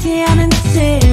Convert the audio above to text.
again and say